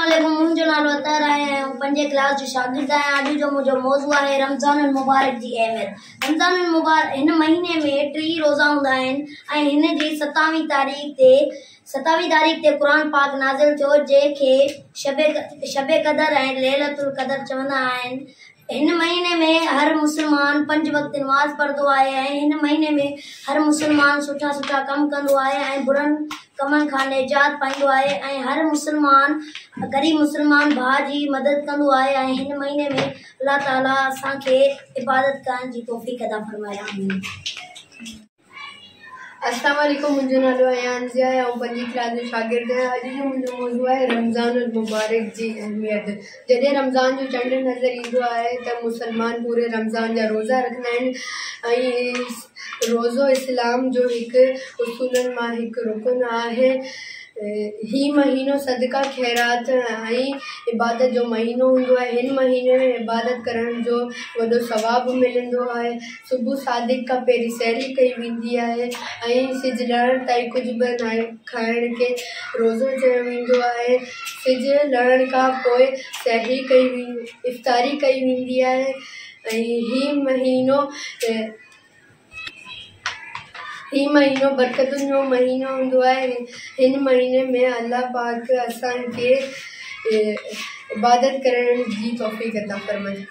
अस्सलाम मुंहिंजो नालो अतर आहे पंजे क्लास जो शागिर्द आहियाँ अॼु जो मुझे मौज़ू है, रमज़ान मुबारक जी अहमियत रमज़ान मुबारक हिन महीने में टी रोज़ा हूंदा आहिनि ऐं जी सतावीह तारीख़ ते सतावीह तारीख़ ते क़ुर पाक नाज़िल थियो जंहिंखे शबे शबे क़दर ऐं लेलतुल क़दर चवंदा हिन महीने में हर मुसलमान पंज वक़्त नमाज़ पढ़ंदो आहे ऐं हिन महीने में हर मुसलमान सुठा सुठा कमु कंदो आहे ऐं बुरनि कमनि खां निजात पाईंदो आहे ऐं हर मुसलमान, ग़रीब मुसलमान भाउ जी मदद कंदो आहे ऐं हिन महीने में अलाह ताला असांखे इबादत करण जी तौफ़ अदा फरमाया अस्सलाम मुंहिंजो नालो आहे ऐं पंजी शागिर्दु अॼु जो मुंहिंजो मौज़ू आहे रमज़ान मुबारक जी, अहमियत। जॾहिं रमज़ान जो चंड नज़र ईंदो आहे, त मुस्लमान पूरे रमज़ान जा रोज़ा रखंदा रोज़ो इस्लाम जो हिकु उसूलनि माँ हिकु रुकन आहे। ही महीनो सदका ख़ैरात ऐं इबादत जो महीनो हूंदो आहे, हिन महीने में इबादत करण जो वॾो सवाबु मिलंदो आहे। सुबुह सादिक खां पहिरीं सैरी कई वेंदी सिज लहण ताईं कुझु बि न खाइण रोज़ो चयो वेंदो सिज लहण खां पोइ सैरी कई इफ़्तारी कई वेंदी आहे। ऐं हीउ ही महीनो बरकतुनि जो महीनो हूंदो आहे हिन महीने में अलाह पाक असांखे इबादत करण जी तौफ़ अता फरमाए